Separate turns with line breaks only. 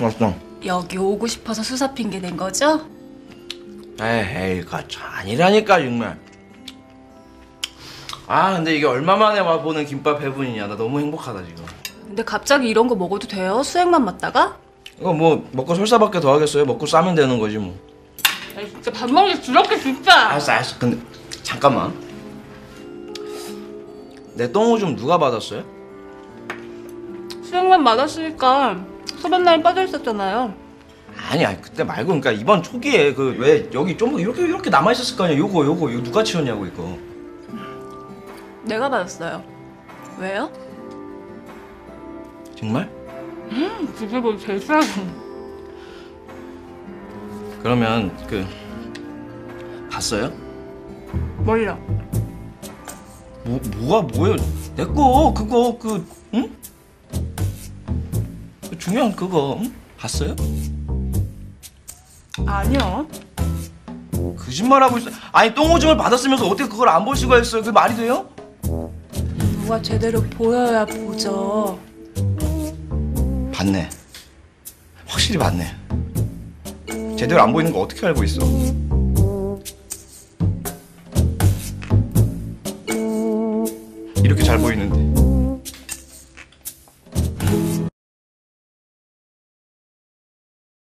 맛있어.
여기 오고 싶어서 수사 핑계 낸 거죠?
에이, 가 아니라니까 정말. 아, 근데 이게 얼마 만에 와보는 김밥 해분이냐. 나 너무 행복하다 지금.
근데 갑자기 이런 거 먹어도 돼요? 수액만 맞다가?
이거 뭐 먹고 설사밖에 더 하겠어요? 먹고 싸면 되는 거지 뭐.
아 진짜 밥 먹기 두렵게 진짜.
알았어, 알았어. 근데 잠깐만. 내 똥오줌 누가 받았어요?
수액만 맞았으니까 소변 라인 빠져 있었잖아요.
아니, 아니 그때 말고 그러니까 이번 초기에 그 왜 여기 좀 이렇게 이렇게 남아 있었을 거 아니야. 요거 요거 이거 누가 치웠냐고 이거.
내가 받았어요. 왜요?
정말?
집에 뭐 제일 싫어하는
그러면 그 봤어요?
뭘요?
뭐 뭐가 뭐예요? 내 거 그거 그 응? 그 중요한 그거 응? 봤어요?
아니요.
거짓말하고 있어. 아니 똥오줌을 받았으면서 어떻게 그걸 안 볼 수가 있어요? 그 말이 돼요?
누가 제대로 보여야 보죠.
봤네. 확실히 봤네. 제대로 안 보이는 거 어떻게 알고 있어? 이렇게 잘 보이는데.